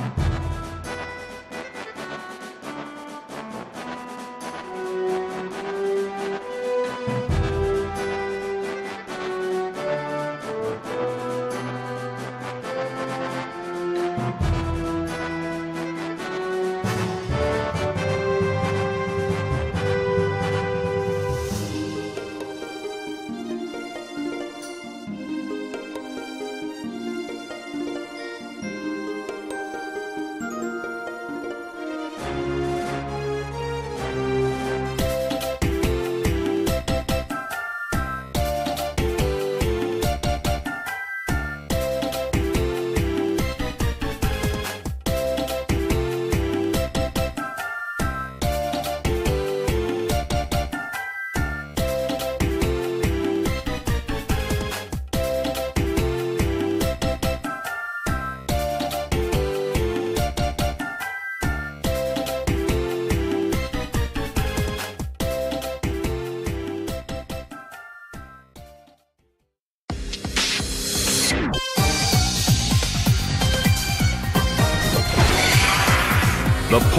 Bye.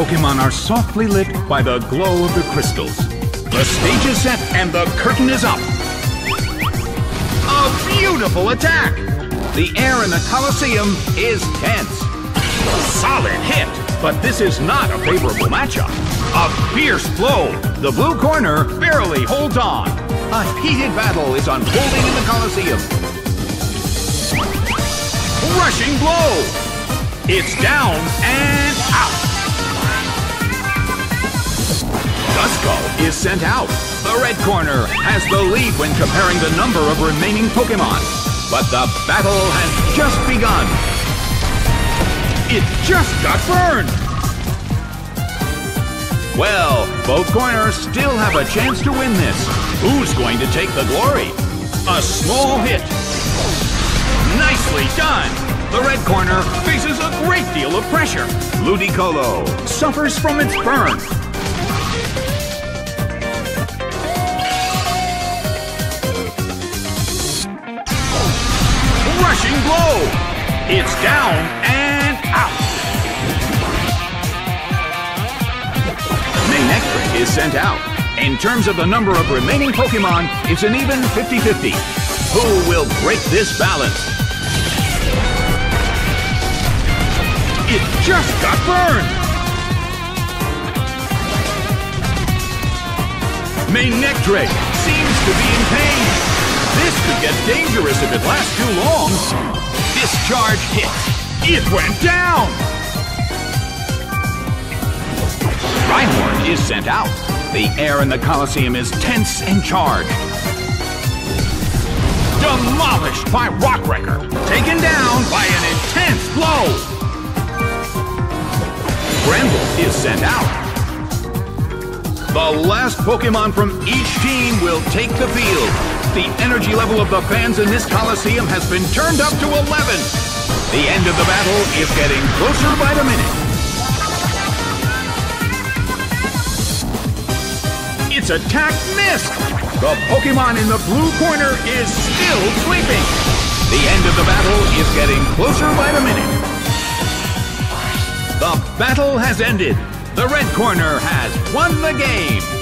Pokemon are softly lit by the glow of the crystals. The stage is set and the curtain is up. A beautiful attack! The air in the Colosseum is tense. Solid hit, but this is not a favorable matchup. A fierce blow. The blue corner barely holds on. A heated battle is unfolding in the Colosseum. Rushing blow. It's down and Is sent out. The red corner has the lead when comparing the number of remaining Pokemon. But the battle has just begun. It just got burned. Well, both corners still have a chance to win this. Who's going to take the glory? A small hit. Nicely done. The red corner faces a great deal of pressure. Ludicolo suffers from its burn. Blow. It's down and out. Manectric is sent out. In terms of the number of remaining Pokemon, it's an even 50-50. Who will break this balance? It just got burned! Manectric seems to be in pain. This could get dangerous if it lasts too long. Discharge hit. It went down! Rhyhorn is sent out. The air in the Colosseum is tense and charged. Demolished by Rock Wrecker. Taken down by an intense blow. Granbull is sent out. The last Pokemon from each team will take the field. The energy level of the fans in this Coliseum has been turned up to 11. The end of the battle is getting closer by the minute. Its attack missed! The Pokemon in the blue corner is still sleeping! The end of the battle is getting closer by the minute. The battle has ended. The red corner has won the game.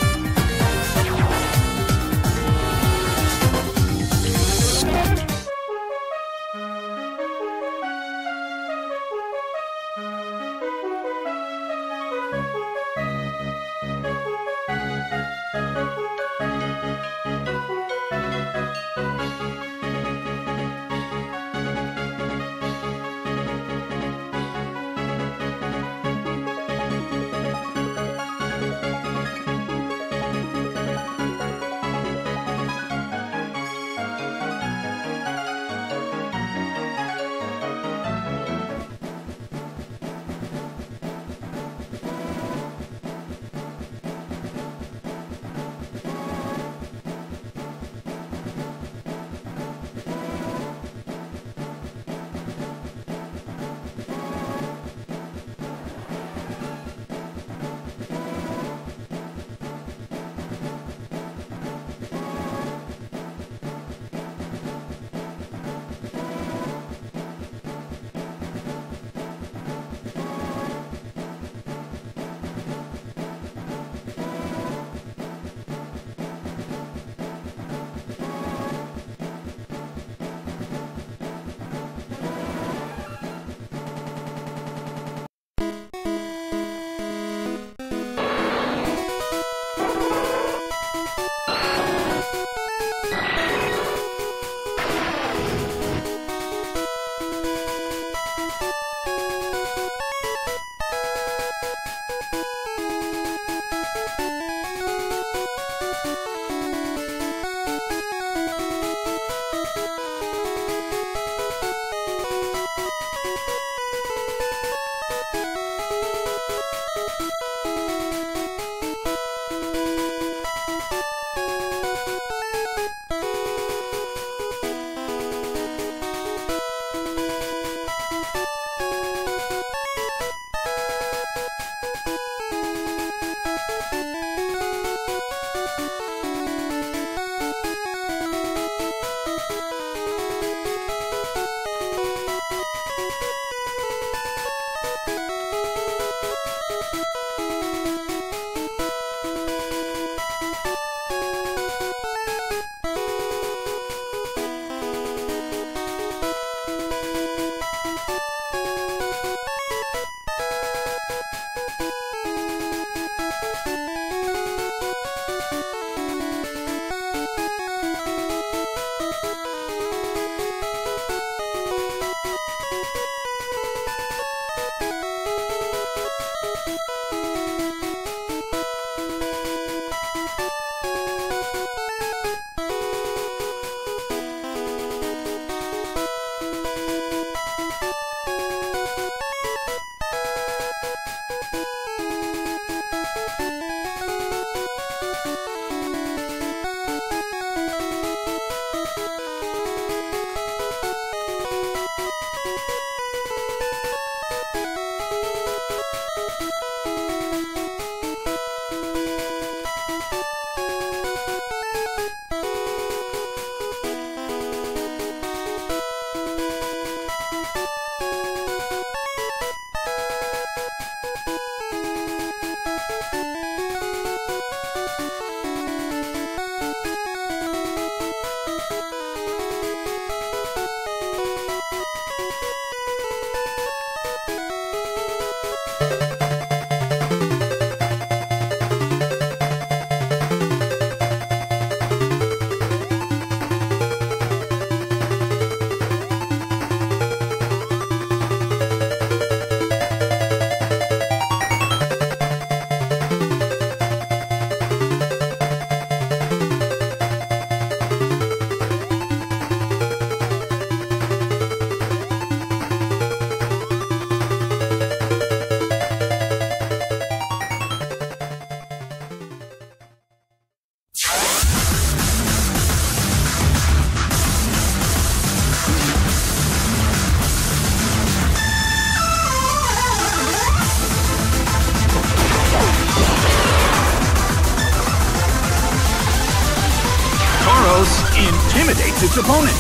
Intimidates its opponent.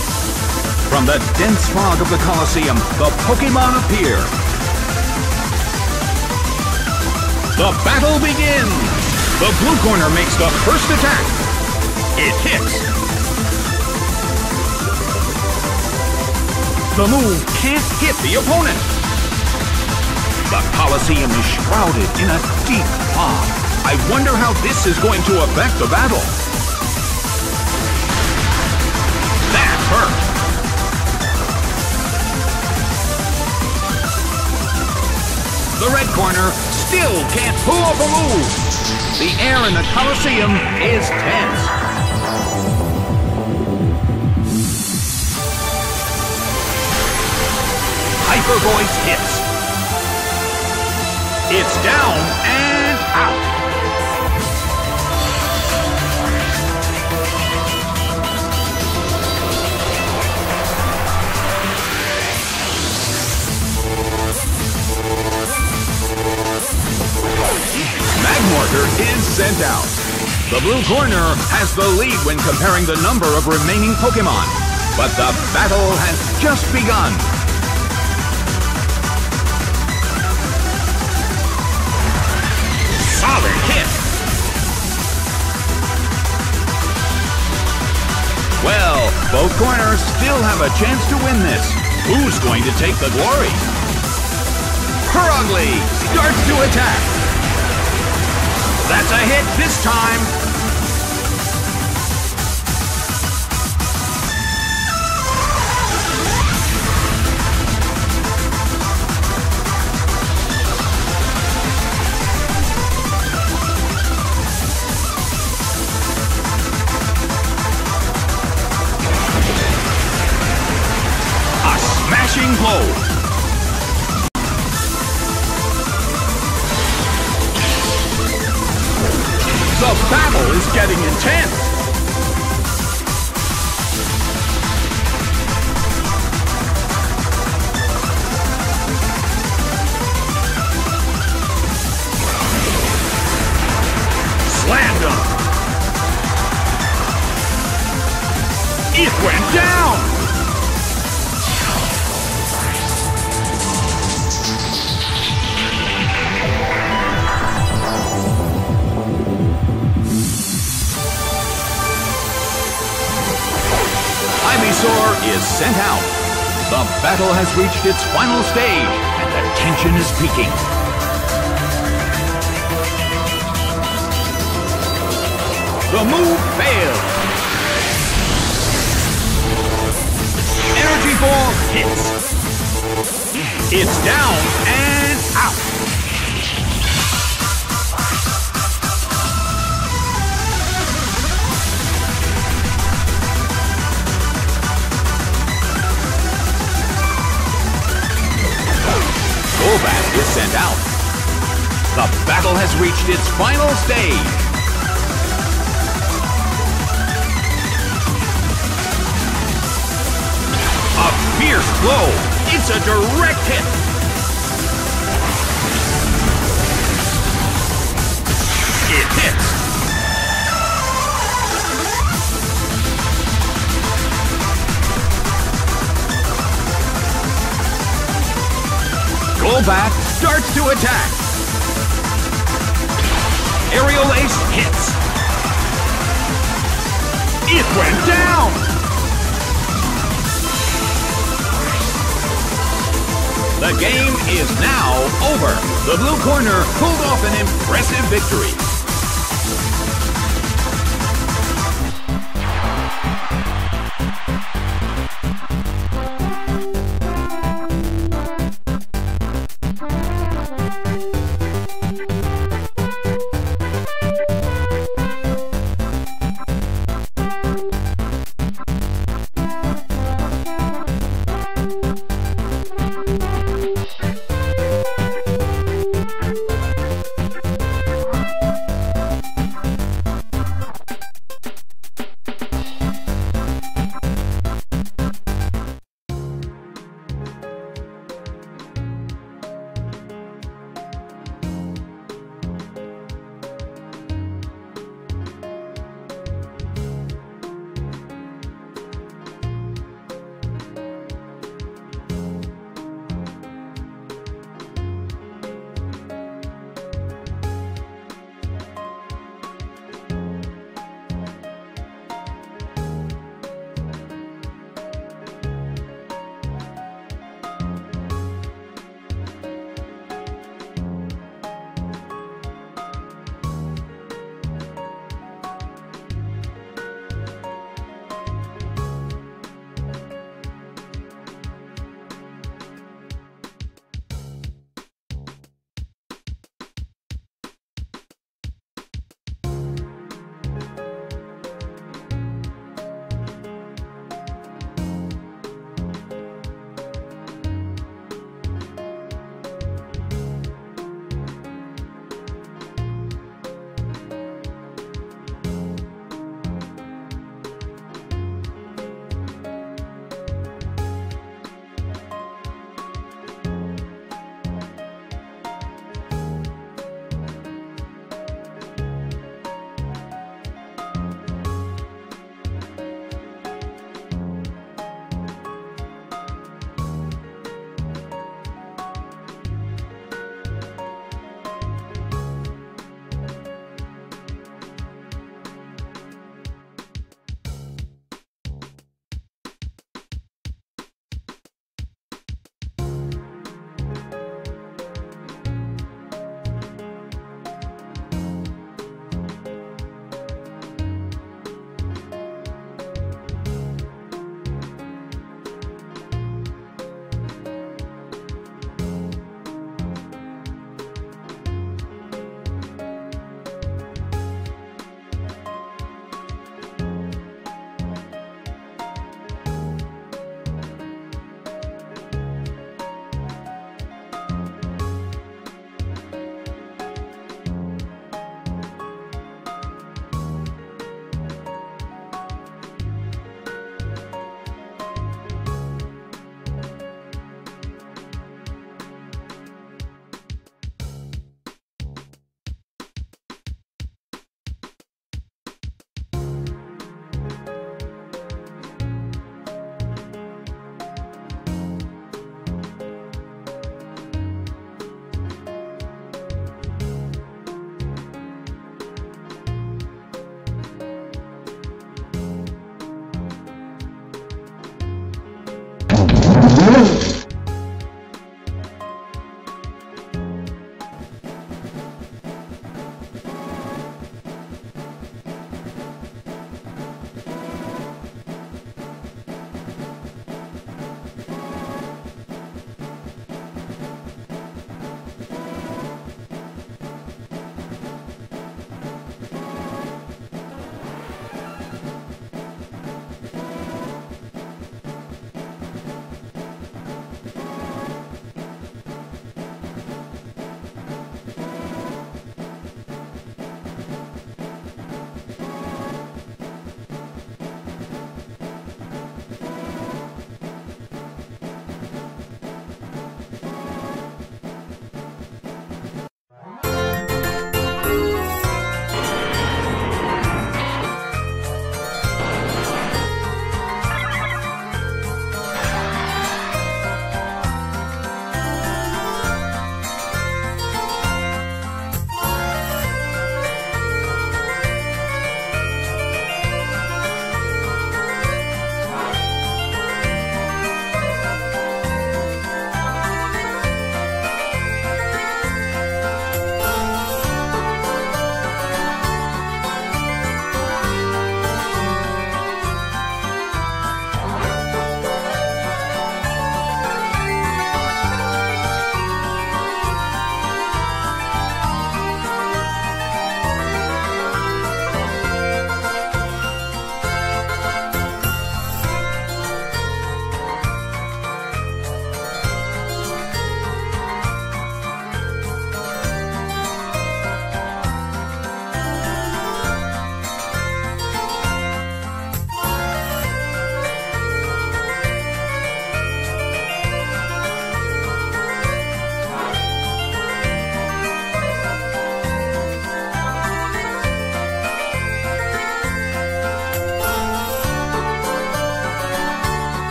From the dense fog of the Colosseum, the Pokemon appear. The battle begins! The blue corner makes the first attack. It hits. The move can't hit the opponent. The Colosseum is shrouded in a deep fog. I wonder how this is going to affect the battle. The red corner still can't pull off a move. The air in the Coliseum is tense. Hyper Voice hits. It's down and out. Magmortar is sent out. The blue corner has the lead when comparing the number of remaining Pokemon. But the battle has just begun. Solid hit. Well, both corners still have a chance to win this. Who's going to take the glory? Purugly starts to attack. That's a hit this time. A smashing blow. Sent out. The battle has reached its final stage, and the tension is peaking. The move fails. Energy Ball hits. It's down and out. Has reached its final stage. A fierce blow. It's a direct hit. It hits. Golbat starts to attack. Aerial Ace hits. It went down! The game is now over. The blue corner pulled off an impressive victory.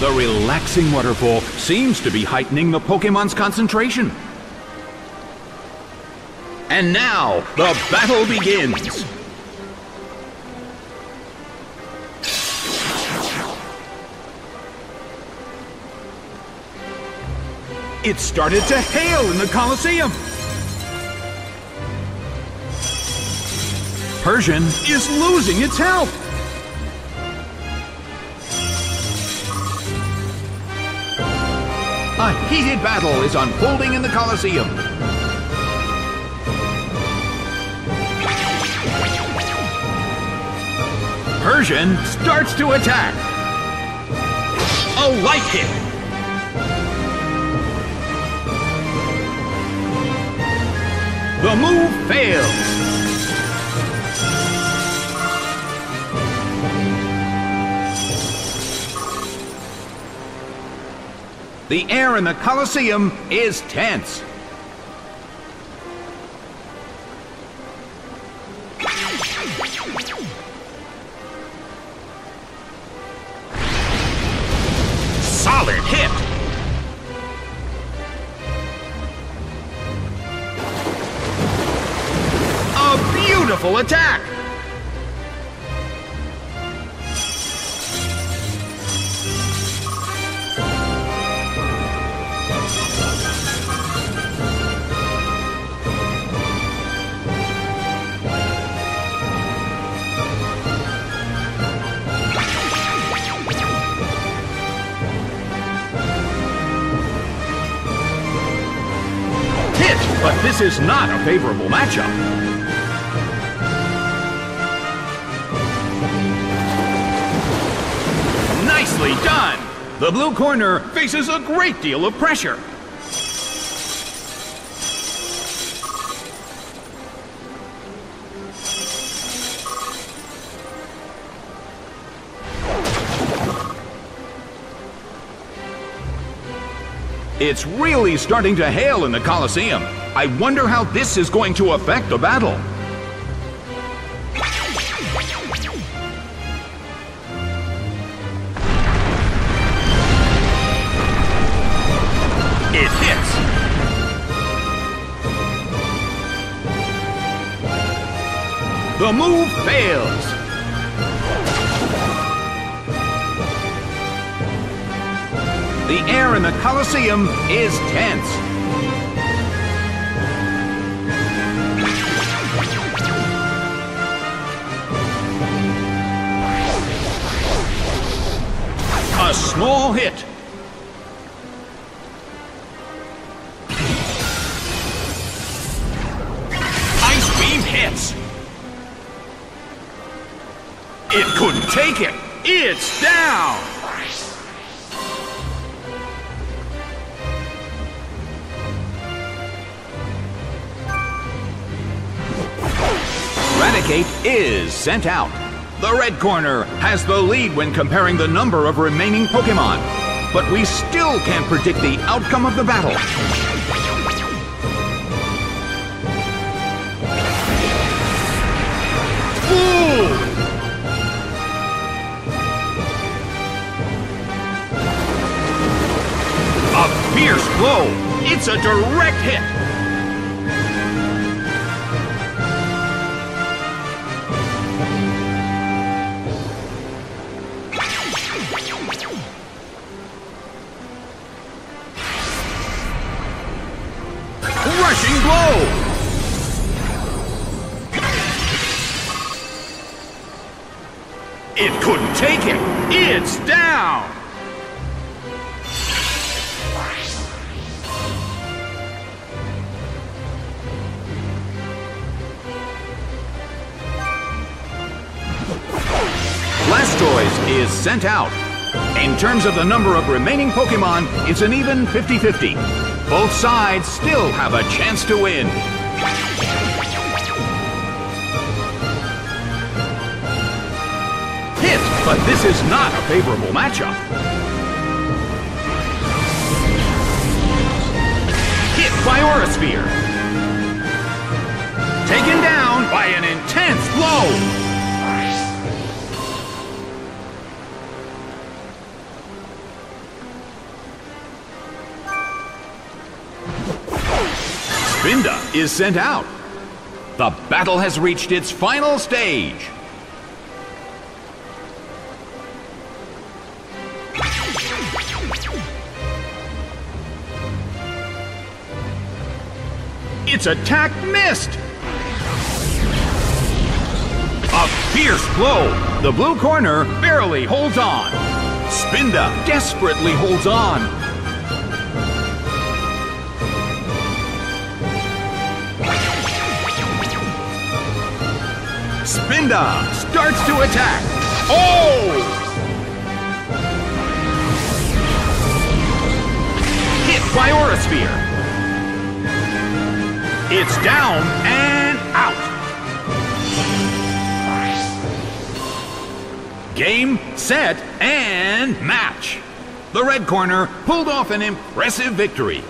The relaxing waterfall seems to be heightening the Pokemon's concentration. And now, the battle begins! It started to hail in the Colosseum! Persian is losing its health! Heated battle is unfolding in the Colosseum. Persian starts to attack. A light hit. The move fails. The air in the Colosseum is tense. But this is not a favorable matchup. Nicely done! The blue corner faces a great deal of pressure. It's really starting to hail in the Colosseum. I wonder how this is going to affect the battle. It hits. The move fails. The air in the Colosseum is tense. A small hit. Ice beam hits. It couldn't take it. It's down. Raticate is sent out. The red corner has the lead when comparing the number of remaining Pokemon. But we still can't predict the outcome of the battle. Ooh! A fierce blow! It's a direct hit! Sent out. In terms of the number of remaining Pokemon, it's an even 50-50. Both sides still have a chance to win. Hit, but this is not a favorable matchup. Hit by Aura Sphere. Taken down by an intense blow. Is sent out. The battle has reached its final stage. Its attack missed! A fierce blow! The blue corner barely holds on. Spinda desperately holds on. Spinda starts to attack. Oh! Hit by Aura Sphere. It's down and out. Game, set, and match. The red corner pulled off an impressive victory.